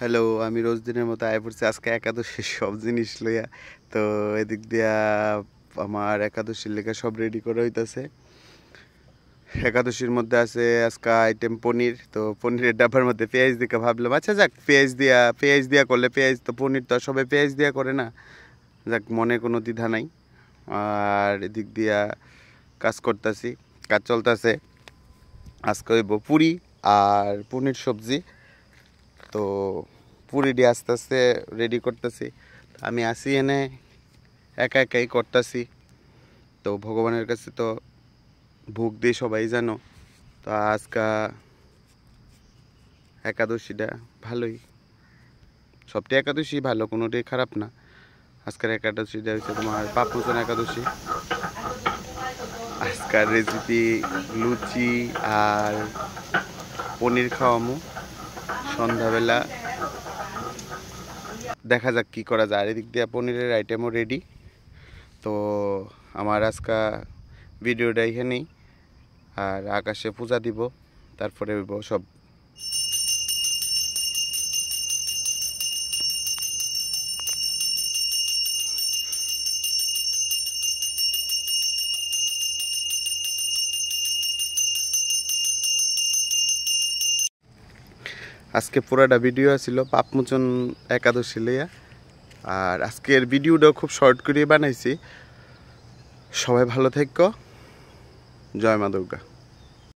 Hello আমি রোজ দিনের মতো আয় পড়ছি। আজকে একাদশীর সব জিনিস লইয়া। তো এদিক দিয়া আমার একাদশীর লেখা সব রেডি করে হইতাছে। একাদশীর মধ্যে আছে আজকে আইটেম পনির। তো পনিরের ডাব্বার মধ্যে পেঁয়াজ দিকে ভাবলাম আচ্ছা যাক, পেঁয়াজ দিয়া পেঁয়াজ দিয়া করলে পেঁয়াজ তো পনির তো সবাই পেঁয়াজ দিয়া করে না। যাক, মনে কোনো দ্বিধা নাই। আর এদিক দিয়া কাজ করতেছি, কাজ চলতেছে। আজকে হইব পুরি আর পনির সবজি। তো পুরিটি আস্তে আস্তে রেডি করতেছি। আমি আসি এনে, একা একাই করতেছি। তো ভগবানের কাছে তো ভোগ দিই সবাই জানো। তো আজকা একাদশীটা ভালোই। সবটি একাদশী ভালো কোনোটাই খারাপ না। আজকের একাদশীটা হচ্ছে তোমার পাপুচন একাদশী। আজকার রেসিপি লুচি আর পনির খাওয়ামু। সন্ধ্যাবেলা। দেখা যাক কি করা যায়। এদিক দিয়ে পনিরের আইটেমও রেডি তো আমার আজকা ভিডিওটা এখানেই। আর আকাশে পূজা দিব। তারপরে সব আজকে পুরোটা ভিডিও ছিল পাপমোচন একাদশী লইয়া। আর আজকের ভিডিওটাও খুব শর্ট করে বানাইছি। সবাই ভালো থেকো জয় মা দুর্গা।